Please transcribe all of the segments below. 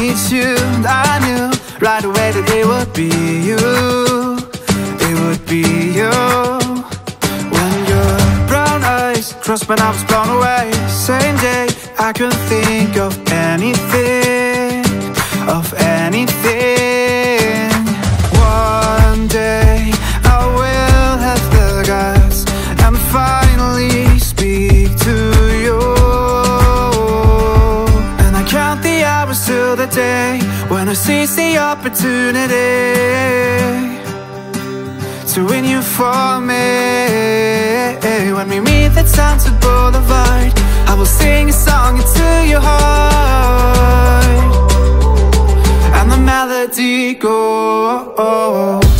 meet you. And I knew right away that it would be you. It would be you. When your brown eyes crossed when I was blown away. Same day I couldn't think of anything hours till the day When I seize the opportunity To win you for me. When we meet the Sunset Boulevard. I will sing a song into your heart. And the melody goes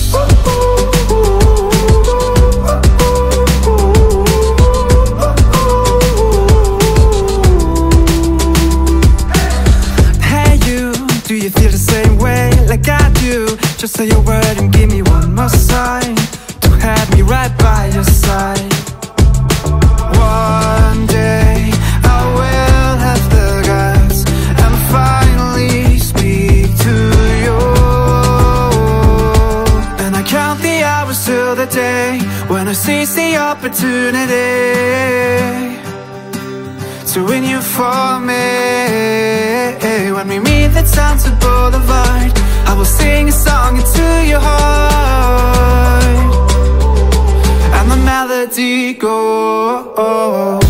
Just say a word and give me one more sign To have me right by your side. One day I will have the guts And finally speak to you. And I count the hours till the day When I seize the opportunity to win you for me. When we meet the Sunset Boulevard heart And go.